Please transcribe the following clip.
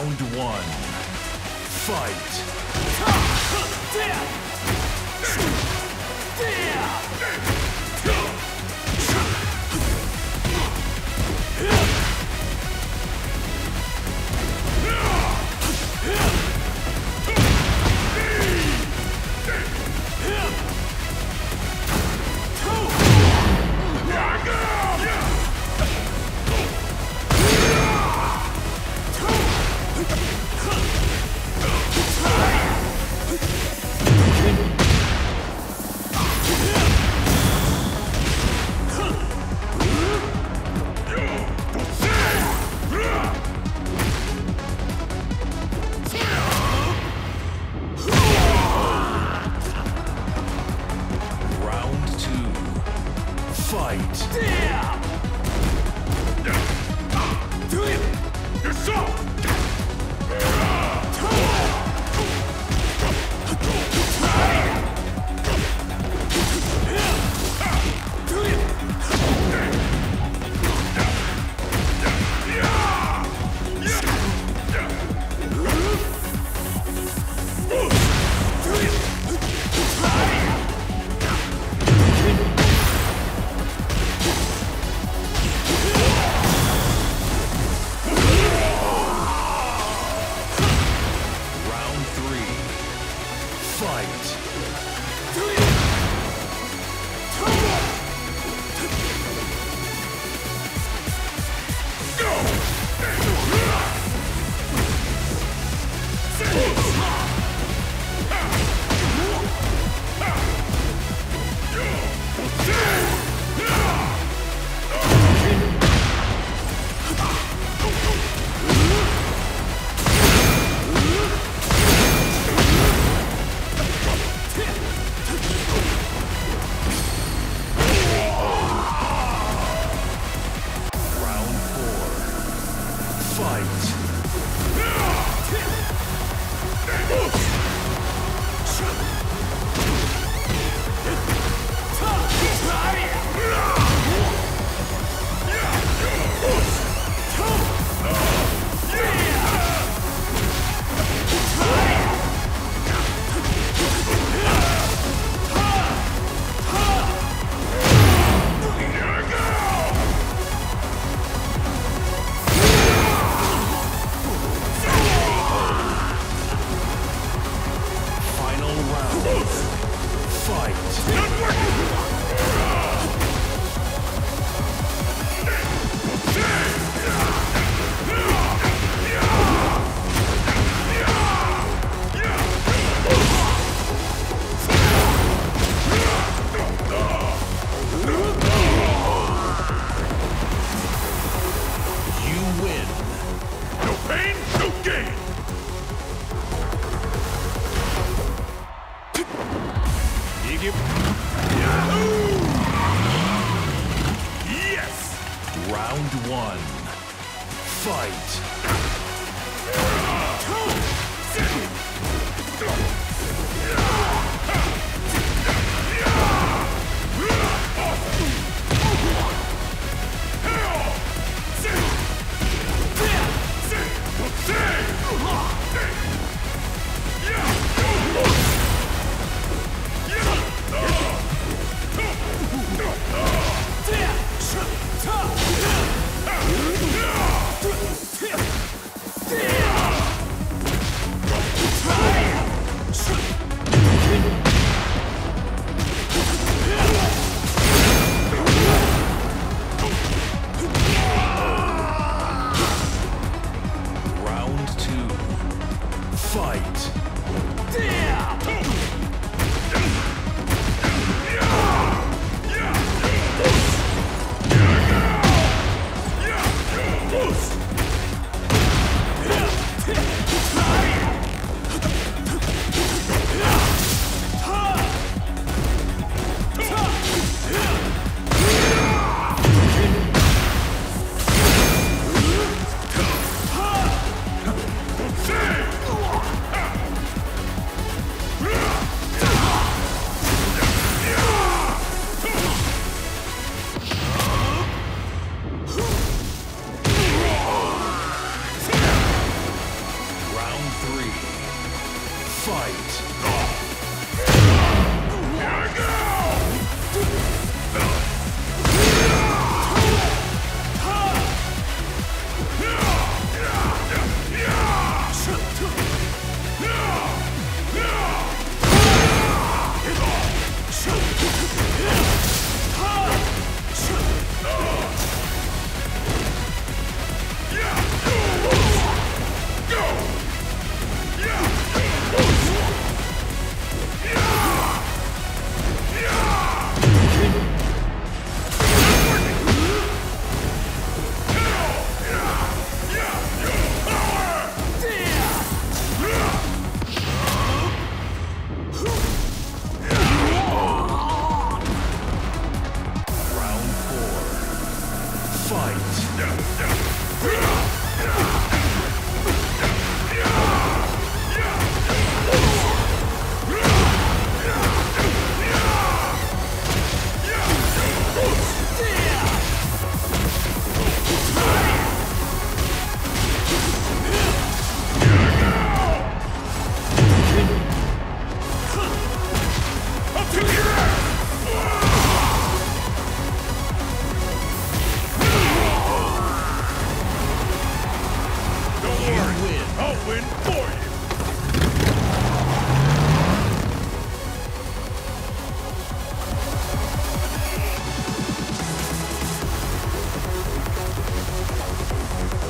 Round one. Fight! Fight! Round three. Fight! Fight! Fight! Fight!